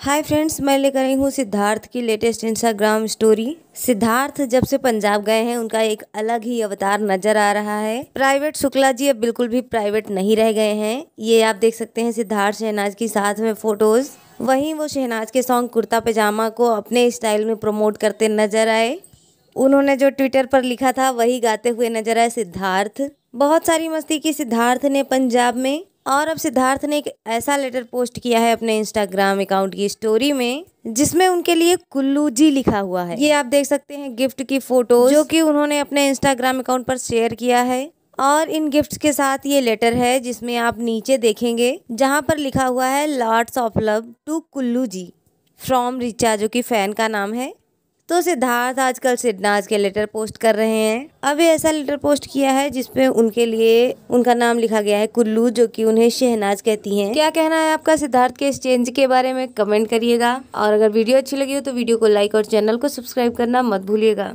Hi friends, मैं लेकर आई हूँ सिद्धार्थ की लेटेस्ट इंस्टाग्राम स्टोरी सिद्धार्थ जब से पंजाब गए हैं, उनका एक अलग ही अवतार नज़र आ रहा है। प्राइवेट शुक्ला जी अब बिल्कुल भी प्राइवेट नहीं रह गए हैं। ये आप देख सकते हैं सिद्धार्थ शहनाज की साथ में फ़ोटोज़ वहीं वो शहनाज के सॉन्ग कुर्ता पैजामा को अपने स्टाइल में प्रमोट करते नज़र आए। उन्होंने जो ट्विटर पर लिखा था, वही गाते हुए नज़र आए सिद्धार्थ। बहुत सारी मस्ती की सिद्धार्थ ने पंजाब में। और अब सिद्धार्थ ने एक ऐसा लेटर पोस्ट किया है अपने इंस्टाग्राम अकाउंट की स्टोरी में, जिसमें उनके लिए कुल्लू जी लिखा हुआ है। ये आप देख सकते हैं गिफ्ट की फ़ोटो जो कि उन्होंने अपने इंस्टाग्राम अकाउंट पर शेयर किया है। और इन गिफ्ट्स के साथ ये लेटर है, जिसमें आप नीचे देखेंगे, जहाँ पर लिखा हुआ है lords of love to Kullu ji from Richa जो कि फ़ैन का नाम है। तो सिद्धार्थ आजकल सिद्धनाज के लेटर पोस्ट कर रहे हैं। अभी ऐसा लेटर पोस्ट किया है जिसपे उनके लिए उनका नाम लिखा गया है कुल्लू, जो कि उन्हें शहनाज कहती हैं। क्या कहना है आपका सिद्धार्थ के इस चेंज के बारे में? कमेंट करिएगा। और अगर वीडियो अच्छी लगी हो तो वीडियो को लाइक और चैनल को सब्सक्राइब करना मत भूलिएगा।